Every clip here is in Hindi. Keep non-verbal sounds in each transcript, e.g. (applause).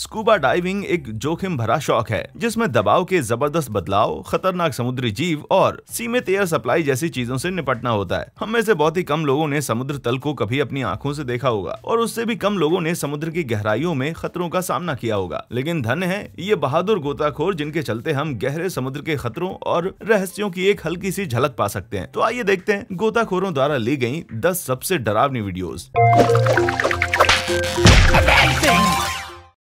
स्कूबा डाइविंग एक जोखिम भरा शौक है, जिसमें दबाव के ज़बरदस्त बदलाव, खतरनाक समुद्री जीव और सीमित एयर सप्लाई जैसी चीज़ों से निपटना होता है। हम में से बहुत ही कम लोगों ने समुद्र तल को कभी अपनी आँखों से देखा होगा, और उससे भी कम लोगों ने समुद्र की गहराइयों में खतरों का सामना किया होगा। लेकिन धन है, ये बहादुर गोताखोर जिनके चलते हम गहरे समुद्र के खतरों और रहस्यों की एक हल्की सी झलक पा सकते हैं। तो आइए देखते हैं गोताखोरों द्वारा ली गई दस सबसे डरावनी वीडियोस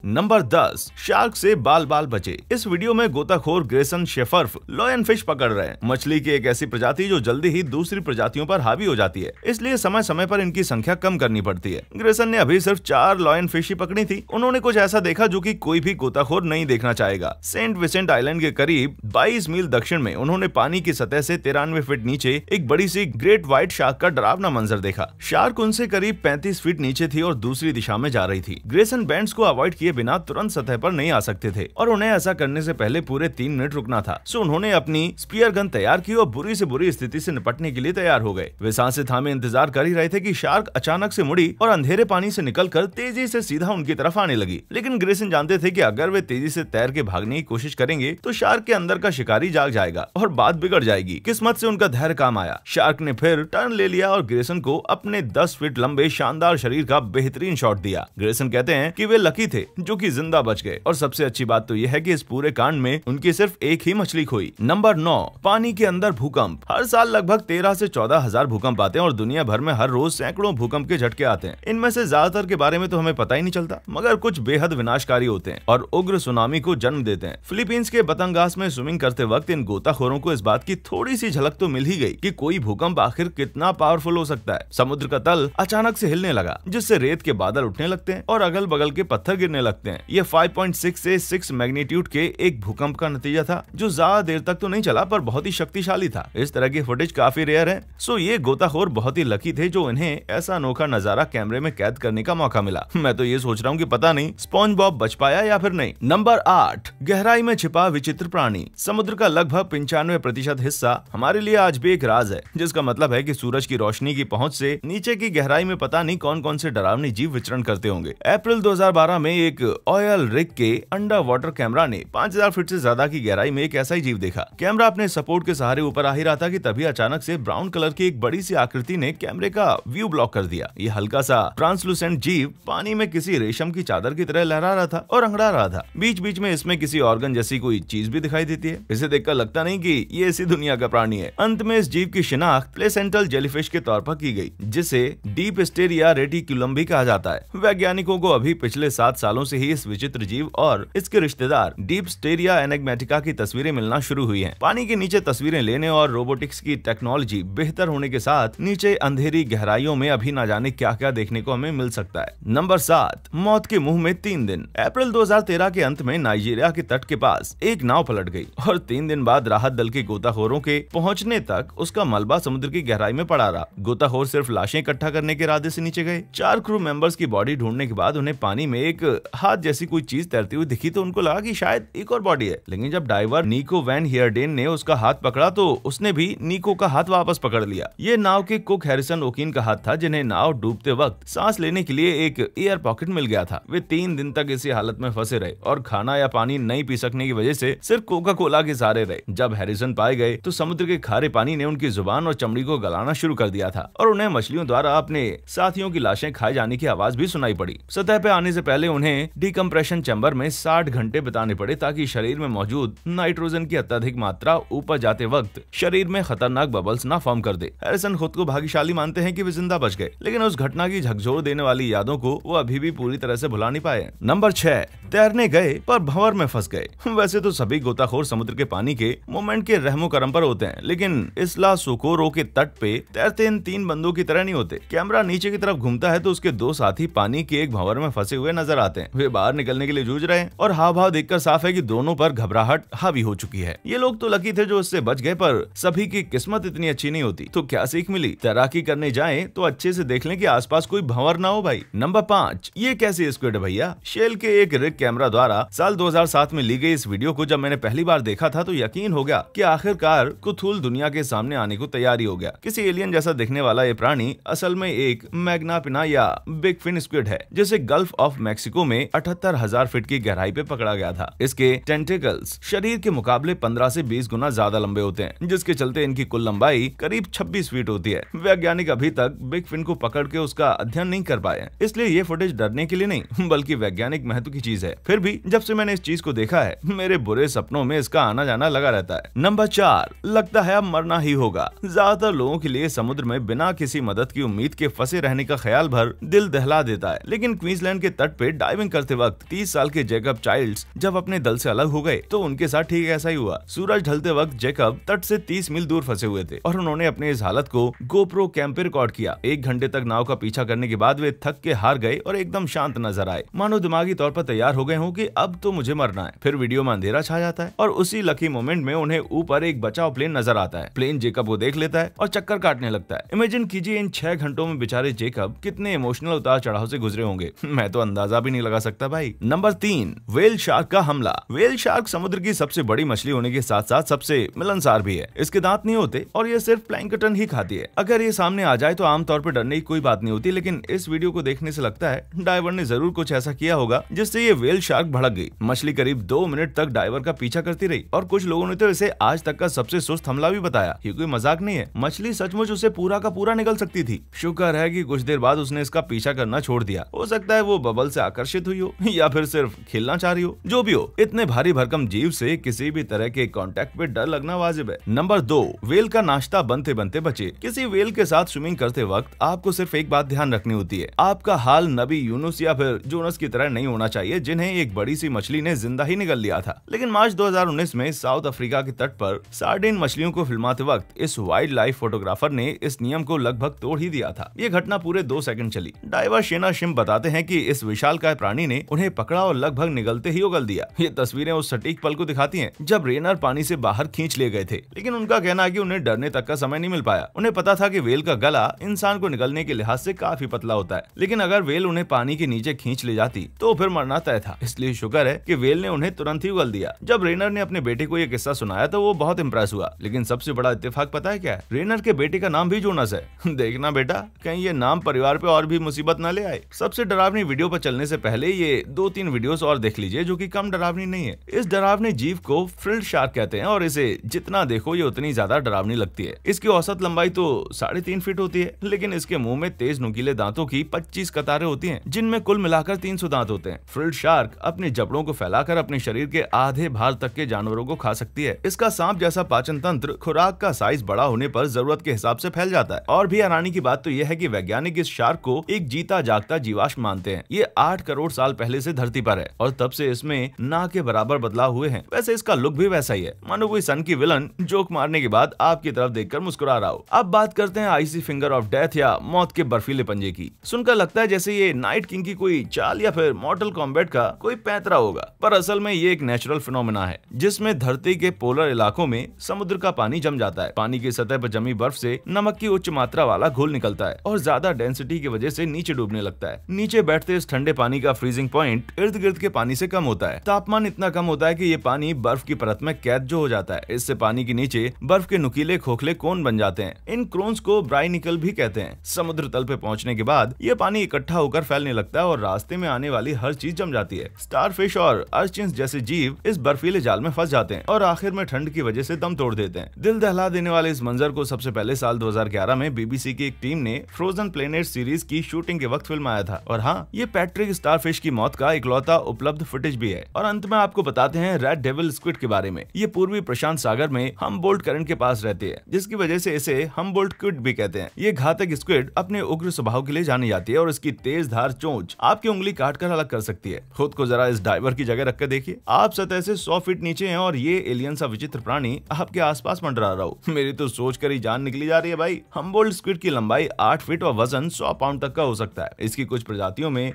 नंबर 10 शार्क से बाल बाल बचे। इस वीडियो में गोताखोर ग्रेसन शेफर्फ लॉयन फ़िश पकड़ रहे हैं। मछली की एक ऐसी प्रजाति जो जल्दी ही दूसरी प्रजातियों पर हावी हो जाती है। इसलिए समय समय पर इनकी संख्या कम करनी पड़ती है। ग्रेसन ने अभी सिर्फ़ चार लॉयन फ़िश ही पकड़ी थी। उन्होंने कुछ ऐसा देखा जो की कोई भी गोताखोर नहीं देखना चाहेगा। सेंट विसेंट आइलैंड के करीब बाईस मील दक्षिण में उन्होंने पानी की सतह ऐसी तिरानवे फीट नीचे एक बड़ी सी ग्रेट व्हाइट शार्क का डरावना मंजर देखा। शार्क उनसे करीब पैंतीस फीट नीचे थी और दूसरी दिशा में जा रही थी। ग्रेसन बैंड को अवॉइड किए बिना तुरंत सतह पर नहीं आ सकते थे और उन्हें ऐसा करने से पहले पूरे तीन मिनट रुकना था। सो उन्होंने अपनी स्पीयर गन तैयार की और बुरी से बुरी स्थिति से निपटने के लिए तैयार हो गए। वे साँसें थामे इंतज़ार कर ही रहे थे कि शार्क अचानक से मुड़ी और अंधेरे पानी से निकलकर तेज़ी से सीधा उनकी तरफ़ आने लगी। लेकिन ग्रेसन जानते थे कि अगर वे तेज़ी से तैर के भागने की कोशिश करेंगे तो शार्क के अंदर का शिकारी जाग जाएगा और बात बिगड़ जाएगी। किस्मत से उनका धैर्य काम आया। शार्क ने फिर टर्न ले लिया और ग्रेसन को अपने दस फीट लंबे शानदार शरीर का बेहतरीन शॉट दिया। ग्रेसन कहते हैं कि वे लकी थे जो कि ज़िंदा बच गए। और सबसे अच्छी बात तो यह है कि इस पूरे कांड में उनकी सिर्फ़ एक ही मछली खोई। नंबर नौ, पानी के अंदर भूकंप। हर साल लगभग तेरह से चौदह हज़ार भूकंप आते हैं और दुनिया भर में हर रोज सैकड़ों भूकंप के झटके आते हैं। इनमें से ज़्यादातर के बारे में तो हमें पता ही नहीं चलता, मगर कुछ बेहद विनाशकारी होते हैं और उग्र सुनामी को जन्म देते हैं। फिलीपींस के बतंगास में स्विमिंग करते वक्त इन गोताखोरों को इस बात की थोड़ी सी झलक तो मिल ही गई कि कोई भूकंप आखिर कितना पावरफुल हो सकता है। समुद्र का तल अचानक से हिलने लगा, जिससे रेत के बादल उठने लगते हैं और अगल बगल के पत्थर गिरने लगते हैं। ये 5.6 से 6 मैग्नीट्यूड के एक भूकंप का नतीजा था, जो ज़्यादा देर तक तो नहीं चला, पर बहुत ही शक्तिशाली था। इस तरह की फुटेज काफ़ी रेयर है। सो ये गोताखोर बहुत ही लकी थे, जो इन्हें ऐसा अनोखा नज़ारा कैमरे में कैद करने का मौका मिला। (laughs) मैं तो ये सोच रहा हूँ की पता नहीं स्पॉन्ज बॉब बच पाया या फिर नहीं। नंबर आठ, गहराई में छिपा विचित्र प्राणी। समुद्र का लगभग पंचानवे प्रतिशत हिस्सा हमारे लिए आज भी एक राज है, जिसका मतलब है की सूरज की रोशनी की पहुँच से नीचे की गहराई में पता नहीं कौन कौन से डरावनी जीव विचरण करते होंगे। अप्रैल 2012 में एक ऑयल रिग के अंडर वाटर कैमरा ने 5000 फीट से ज़्यादा की गहराई में एक ऐसा ही जीव देखा। कैमरा अपने सपोर्ट के सहारे ऊपर आ ही रहा था कि तभी अचानक से ब्राउन कलर की एक बड़ी सी आकृति ने कैमरे का व्यू ब्लॉक कर दिया। ये हल्का सा ट्रांसलूसेंट जीव पानी में किसी रेशम की चादर की तरह लहरा रहा था और अंगड़ा रहा था। बीच बीच में इसमें किसी ऑर्गन जैसी कोई चीज़ भी दिखाई देती है। इसे देखकर लगता नहीं की ये इसी दुनिया का प्राणी है। अंत में इस जीव की शिनाख्त प्लेसेंटल जेलीफिश के तौर पर की गई, जिसे डीप स्टेरिया रेटिकुलम भी कहा जाता है। वैज्ञानिकों को अभी पिछले सात सालों से ही इस विचित्र जीव और इसके रिश्तेदार डीप स्टेरिया एनेगमेटिका की तस्वीरें मिलना शुरू हुई हैं। पानी के नीचे तस्वीरें लेने और रोबोटिक्स की टेक्नोलॉजी बेहतर होने के साथ नीचे अंधेरी गहराइयों में अभी न जाने क्या क्या देखने को हमें मिल सकता है। नंबर सात, मौत के मुँह में तीन दिन। अप्रैल 2013 के अंत में नाइजीरिया के तट के पास एक नाव पलट गई और तीन दिन बाद राहत दल के गोताखोरों के पहुँचने तक उसका मलबा समुद्र की गहराई में पड़ा रहा। गोताखोर सिर्फ़ लाशें इकट्ठा करने के इरादे से नीचे गए। चार क्रू मेंबर्स की बॉडी ढूँढने के बाद उन्हें पानी में एक हाथ जैसी कोई चीज़ तैरती हुई दिखी तो उनको लगा कि शायद एक और बॉडी है। लेकिन जब डाइवर नीको वैन हियरडेन ने उसका हाथ पकड़ा तो उसने भी नीको का हाथ वापस पकड़ लिया। ये नाव के कुक हैरिसन ओकिन का हाथ था, जिन्हें नाव डूबते वक्त सांस लेने के लिए एक एयर पॉकेट मिल गया था। वे तीन दिन तक इसी हालत में फंसे रहे और खाना या पानी नहीं पी सकने की वजह से सिर्फ़ कोका कोला के सहारे रहे। जब हैरिसन पाए गए तो समुद्र के खारे पानी ने उनकी ज़ुबान और चमड़ी को गलाना शुरू कर दिया था और उन्हें मछलियों द्वारा अपने साथियों की लाशें खाए जाने की आवाज़ भी सुनाई पड़ी। सतह पे आने से पहले उन्हें डिकम्प्रेशन चैम्बर में साठ घंटे बिताने पड़े ताकि शरीर में मौजूद नाइट्रोजन की अत्यधिक मात्रा ऊपर जाते वक्त शरीर में खतरनाक बबल्स ना फॉर्म कर दे। हैरिसन खुद को भाग्यशाली मानते हैं कि वे ज़िंदा बच गए, लेकिन उस घटना की झकझोर देने वाली यादों को वो अभी भी पूरी तरह से भुला नहीं पाए। नंबर छह, तैरने गए पर भंवर में फंस गए। (laughs) वैसे तो सभी गोताखोर समुद्र के पानी के मोमेंट के रहमो करम पर होते हैं, लेकिन इसला सुकोरो के तट पे तैरते इन तीन बंदों की तरह नहीं होते। कैमरा नीचे की तरफ़ घूमता है तो उसके दो साथी पानी के एक भंवर में फंसे हुए नज़र आते हैं। वे बाहर निकलने के लिए जूझ रहे हैं और हाव भाव देखकर साफ़ है की दोनों पर घबराहट हावी हो चुकी है। ये लोग तो लकी थे जो उससे बच गए, पर सभी की किस्मत इतनी अच्छी नहीं होती। तो क्या सीख मिली? तैराकी करने जाए तो अच्छे से देख लें कि आसपास कोई भंवर ना हो भाई। नंबर पाँच, ये कैसी स्क्विड है भैया? शेल के एक रिग कैमरा द्वारा साल 2007 में ली गई इस वीडियो को जब मैंने पहली बार देखा था तो यकीन हो गया कि आखिरकार कुथुल दुनिया के सामने आने को तैयारी हो गया। किसी एलियन जैसा दिखने वाला ये प्राणी असल में एक मैग्नापिना या बिग फिन स्क्विड है, जिसे गल्फ ऑफ़ मैक्सिको में अठहत्तर हज़ार फीट की गहराई पे पकड़ा गया था। इसके टेंटिकल्स शरीर के मुकाबले पंद्रह से बीस गुना ज़्यादा लंबे होते हैं, जिसके चलते इनकी कुल लंबाई करीब छब्बीस फीट होती है। वैज्ञानिक अभी तक बिग फिन को पकड़ के उसका अध्ययन नहीं कर पाए इसलिए ये फुटेज डरने के लिए नहीं, बल्कि वैज्ञानिक महत्व की चीज़ है। फिर भी, जब से मैंने इस चीज़ को देखा है, मेरे बुरे सपनों में इसका आना जाना लगा रहता है। नंबर चार, लगता है अब मरना ही होगा। ज़्यादातर लोगों के लिए समुद्र में बिना किसी मदद की उम्मीद के फंसे रहने का ख्याल भर दिल दहला देता है, लेकिन क्वींसलैंड के तट पे डाइविंग करते वक्त तीस साल के जेकब चाइल्ड्स जब अपने दल से अलग हो गए तो उनके साथ ठीक ऐसा ही हुआ। सूरज ढलते वक्त जेकब तट से तीस मील दूर फंसे हुए थे और उन्होंने अपने इस हालत को गोप्रो कैंप रिकॉर्ड किया। एक घंटे तक नाव का पीछा करने के बाद वे थक के हार गए और एकदम शांत नज़र आए। मानो दिमागी तौर पर तैयार हो गए हों कि अब तो मुझे मरना है। फिर वीडियो में अंधेरा छा जाता है और उसी लकी मोमेंट में उन्हें ऊपर एक बचाव प्लेन नज़र आता है। प्लेन जेकब को देख लेता है और चक्कर काटने लगता है। इमेजिन कीजिए इन छह घंटों में बेचारे जेकब कितने इमोशनल उतार चढ़ाव से गुजरे होंगे। (laughs) मैं तो अंदाज़ा भी नहीं लगा सकता भाई। नंबर तीन वेल शार्क का हमला। वेल शार्क समुद्र की सबसे बड़ी मछली होने के साथ साथ सबसे मिलनसार भी है। इसके दांत नहीं होते और ये सिर्फ़ प्लैंकटन ही खाती है। अगर ये सामने आ जाए तो आमतौर पर डरने की कोई बात नहीं होती, लेकिन इस वीडियो को देखने से लगता है डाइवर ने ज़रूर कुछ ऐसा किया होगा, जिससे ये वेल शार्क भड़क गई। मछली करीब दो मिनट तक डाइवर का पीछा करती रही और कुछ लोगों ने तो इसे आज तक का सबसे सुस्त हमला भी बताया। कोई मज़ाक नहीं है। मछली सचमुच उसे पूरा का पूरा निकल सकती थी। शुक्र है कि कुछ देर बाद उसने इसका पीछा करना छोड़ दिया। हो सकता है वो बबल से आकर्षित हुई हो, (laughs) या फिर सिर्फ़ खेलना चाह रही हो, जो भी हो, इतने भारी भरकम जीव से किसी भी तरह के कांटेक्ट पे डर लगना वाजिब है। नंबर दो वेल का नाश्ता बनते बनते बचे। किसी वेल के साथ स्विमिंग करते वक्त आपको सिर्फ़ एक बात ध्यान रखनी होती है। आपका हाल नबी यूनुस या फिर जोनस की तरह नहीं होना चाहिए, जिन्हें एक बड़ी सी मछली ने ज़िंदा ही निकल लिया था। लेकिन मार्च 2019 में साउथ अफ्रीका के तट पर सार्डिन मछलियों को फिल्माते वक्त इस वाइल्ड लाइफ फोटोग्राफर ने इस नियम को लगभग तोड़ ही दिया था। ये घटना पूरे दो सेकंड चली। डाइवर शेना शिम बताते हैं कि इस विशाल का प्राणी ने उन्हें पकड़ा और लगभग निगलते ही उगल दिया। ये तस्वीरें उस सटीक पल को दिखाती हैं, जब रेनर पानी से बाहर खींच ले गए थे। लेकिन उनका कहना है कि उन्हें डरने तक का समय नहीं मिल पाया। उन्हें पता था कि वेल का गला इंसान को निकलने के लिहाज से काफ़ी पतला होता है। लेकिन अगर वेल उन्हें पानी के नीचे खींच ले जाती तो फिर मरना तय था। इसलिए शुक्र है कि वेल ने उन्हें तुरंत ही उगल दिया। जब रेनर ने अपने बेटे को यह किस्सा सुनाया तो वो बहुत इम्प्रेस हुआ। लेकिन सबसे बड़ा इत्तेफाक पता है क्या है? रेनर के बेटे का नाम भी जोनस है। (laughs) देखना बेटा, कहीं ये नाम परिवार पे और भी मुसीबत न ले आए। सबसे डरावनी वीडियो पर चलने से पहले ये दो तीन वीडियोस और देख लीजिए जो कि कम डरावनी नहीं है। इस डरावने जीव को फ्रिल्ड शार्क कहते हैं और इसे जितना देखो ये उतनी ज़्यादा डरावनी लगती है। इसकी औसत लंबाई तो साढ़े तीन फीट होती है, लेकिन इसके मुँह में तेज नुकीले दांतों की पच्चीस कतारें होती है, जिनमें कुल मिलाकर तीन सौ दांत होते हैं। फ्रिल्ड शार्क अपने जबड़ों को फैलाकर अपने शरीर के आधे भार तक के जानवरों को खा सकती है। इसका सांप जैसा पाचन तंत्र खुराक का साइज़ बड़ा होने पर ज़रूरत के हिसाब से फैल जाता है। और भी हैरानी की बात तो यह है कि वैज्ञानिक इस शार्क को एक जीता जागता जीवाश्म मानते हैं। ये आठ करोड़ साल पहले से धरती पर है और तब से इसमें ना के बराबर बदलाव हुए हैं। वैसे इसका लुक भी वैसा ही है। मानो कोई सन की विलन जोक मारने के बाद आपकी तरफ़ देखकर मुस्कुरा रहा हो। अब बात करते हैं आईसी फिंगर ऑफ़ डेथ या मौत के बर्फीले पंजे की। सुनकर लगता है जैसे ये नाइट किंग की कोई चाल या फिर मॉडल कॉम्बेट का कोई पैतरा होगा। पर असल में ये एक नेचुरल फिनोमिना है, जिसमें धरती के पोलर इलाकों में समुद्र का पानी जम जाता है। पानी की सतह पर जमी बर्फ़ से नमक की उच्च मात्रा वाला घोल निकलता है और ज़्यादा डेंसिटी की वजह से नीचे डूबने लगता है। नीचे बैठते इस ठंडे पानी का फ्रीजिंग पॉइंट इर्द गिर्द के पानी से कम होता है। तापमान इतना कम होता है कि ये पानी बर्फ़ की परत में कैद जो हो जाता है। इससे पानी के नीचे बर्फ़ के नुकीले खोखले कोन बन जाते हैं। इन क्रोन्स को ब्राइनिकल भी कहते हैं। समुद्र तल पे पहुँचने के बाद ये पानी इकट्ठा होकर फैलने लगता है और रास्ते में आने वाली हर चीज़ जम जाती है। स्टारफिश और अर्चिन्स जैसे जीव इस बर्फीले जाल में फंस जाते हैं और आखिर में ठंड की वजह से दम तोड़ देते हैं। दिल दहला देने वाले इस मंजर को सबसे पहले साल 2011 में बीबीसी की एक टीम ने फ्रोजन प्लेनेट सीरीज़ की शूटिंग के वक्त फ़िल्म आया था। और हाँ ये पैट्रिक स्टारफिश की मौत का इकलौता उपलब्ध फुटेज भी है। और अंत में आपको बताते हैं रेड डेविल स्क्विड के बारे में। ये पूर्वी प्रशांत सागर में हम बोल्ट करंट के पास रहती है, जिसकी वजह से इसे हम बोल्ट स्क्विड भी कहते हैं। ये घातक स्क्विड अपने उग्र स्वभाव के लिए जानी जाती है और इसकी तेज धार चोंच आपकी उंगली काट कर अलग कर सकती है। खुद को जरा इस डाइवर की जगह रखकर देखिए। आप सतह से सौ फीट नीचे हैं और ये एलियन सा विचित्र प्राणी आपके आसपास मंडरा रहा हो। मेरी तो सोच कर ही जान निकली जा रही है भाई। हमबोल्ड स्क्विड की लंबाई आठ फीट और वज़न सौ पाउंड तक का हो सकता है। इसकी कुछ प्रजातियों में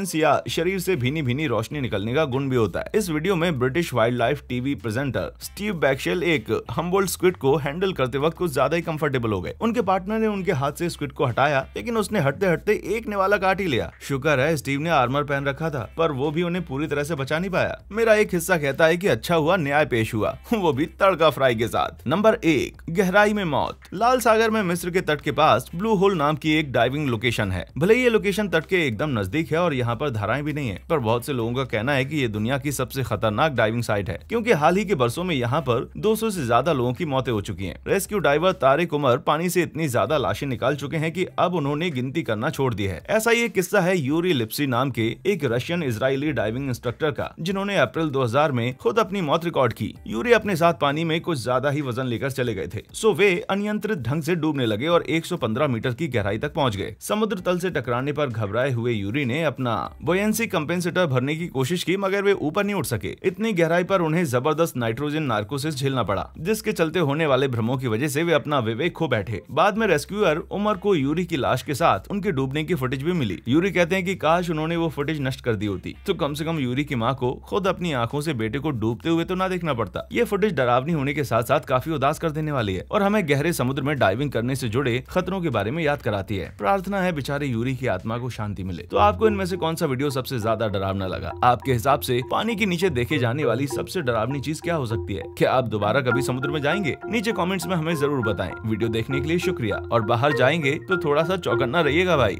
बायोलिमिनिसेंस या शरीर से भीनी भीनी रोशनी निकलने का गुण भी होता है। इस वीडियो में British wildlife TV presenter Steve Backshall एक हमबोल्ड स्क्विड को हैंडल करते वक्त कुछ ज़्यादा ही कंफर्टेबल हो गए। उनके पार्टनर ने उनके हाथ से स्क्विड को हटाया, लेकिन उसने हटते हटते एक निवाला काट ही लिया। शुक्र है स्टीव ने आर्मर पहन रखा था, पर वो भी उन्हें पूरी तरह से बचा नहीं पाया। मेरा एक हिस्सा कहता है की अच्छा हुआ, न्याय पेश हुआ। (laughs) वो भी तड़का फ्राई के साथ। नंबर एक, गहराई में मौत। लाल सागर में मिस्र के तट के पास ब्लू होल नाम की एक डाइविंग लोकेशन है। भले ये लोकेशन तट के एकदम नज़दीक है और यहाँ यहाँ पर धाराएँ भी नहीं है। पर बहुत से लोगों का कहना है कि ये दुनिया की सबसे खतरनाक डाइविंग साइट है, क्योंकि हाल ही के बरसों में यहाँ पर 200 से ज़्यादा लोगों की मौतें हो चुकी हैं। रेस्क्यू डाइवर तारिक उमर पानी से इतनी ज़्यादा लाशें निकाल चुके हैं की अब उन्होंने गिनती करना छोड़ दी है। ऐसा ये किस्सा है यूरी लिप्सी नाम के एक रशियन इसराइली डाइविंग इंस्ट्रक्टर का, जिन्होंने अप्रैल 2000 में खुद अपनी मौत रिकॉर्ड की। यूरी अपने साथ पानी में कुछ ज़्यादा ही वज़न लेकर चले गए थे। सो वे अनियंत्रित ढंग से डूबने लगे और 115 मीटर की गहराई तक पहुँच गए। समुद्र तल से टकराने पर घबराए हुए यूरी ने अपना बोयसी कम्पेंसेटर भरने की कोशिश की, मगर वे ऊपर नहीं उठ सके। इतनी गहराई पर उन्हें ज़बरदस्त नाइट्रोजन नार्कोसिस झेलना पड़ा, जिसके चलते होने वाले भ्रमों की वजह से वे अपना विवेक खो बैठे। बाद में रेस्क्यूअर उमर को यूरी की लाश के साथ उनके डूबने की फुटेज भी मिली। यूरी कहते हैं की, काश उन्होंने वो फुटेज नष्ट कर दी होती। तो कम ऐसी कम यूरी की माँ को खुद अपनी आँखों ऐसी बेटे को डूबते हुए तो ना देखना पड़ता। ये फुटेज डरावनी होने के साथ साथ काफ़ी उदास कर देने वाली है और हमें गहरे समुद्र में डाइविंग करने से जुड़े खतरों के बारे में याद कराती है। प्रार्थना है बेचारे यूरी की आत्मा को शांति मिले। तो आपको इनमें से कौन सा वीडियो सबसे ज़्यादा डरावना लगा? आपके हिसाब से पानी के नीचे देखे जाने वाली सबसे डरावनी चीज़ क्या हो सकती है? क्या आप दोबारा कभी समुद्र में जाएँगे? नीचे कॉमेंट्स में हमें ज़रूर बताएँ। वीडियो देखने के लिए शुक्रिया। और बाहर जाएँगे तो थोड़ा सा चौकन्ना रहिएगा भाई।